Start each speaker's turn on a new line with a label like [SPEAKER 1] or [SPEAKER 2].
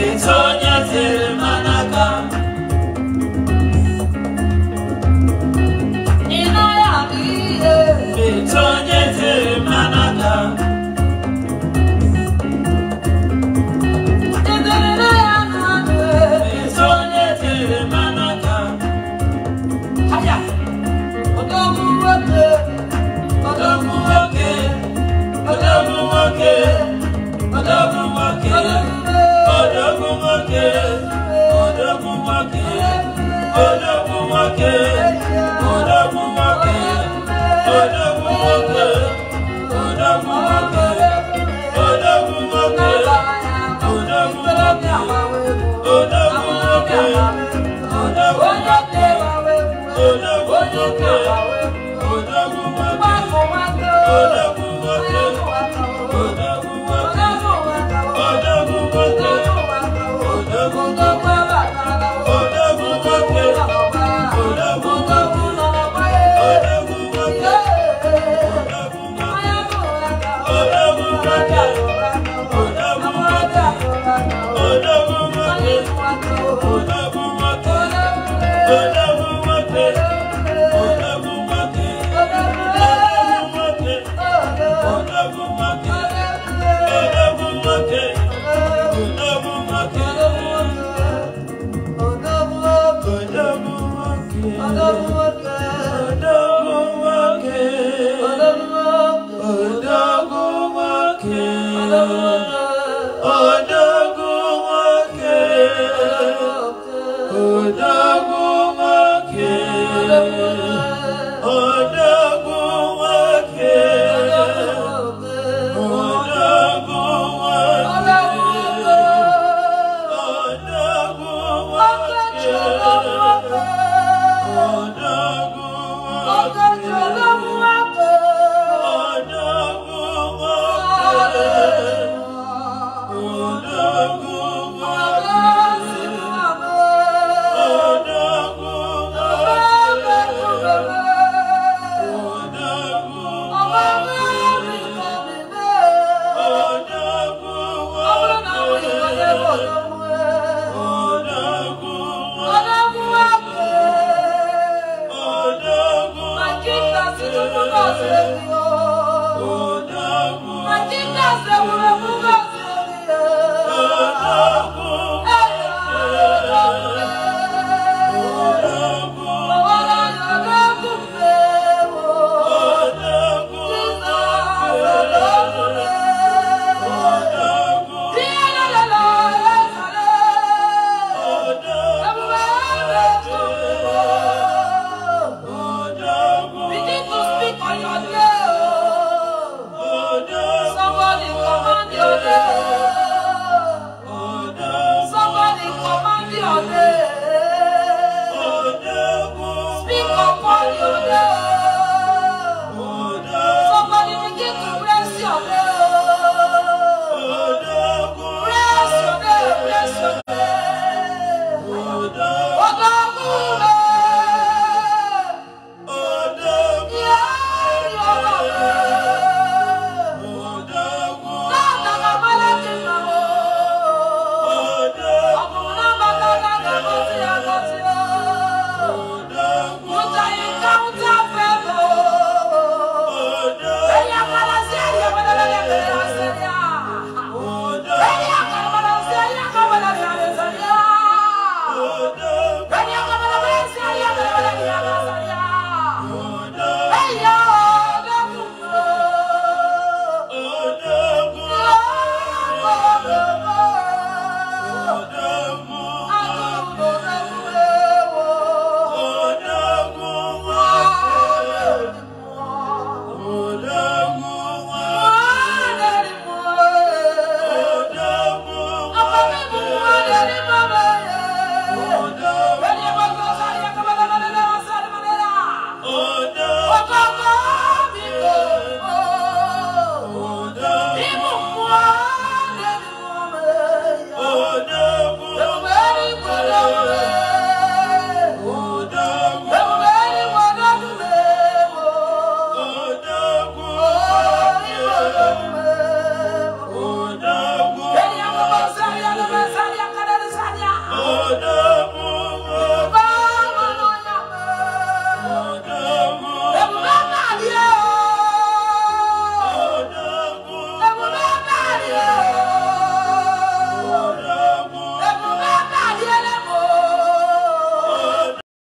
[SPEAKER 1] It's on your odagunwake odagunwake odagunwake odagunwake odagunwake
[SPEAKER 2] odagunwake odagunwake
[SPEAKER 1] odagunwake
[SPEAKER 2] odagunwake odagunwake odagunwake odagunwake odagunwake odagunwake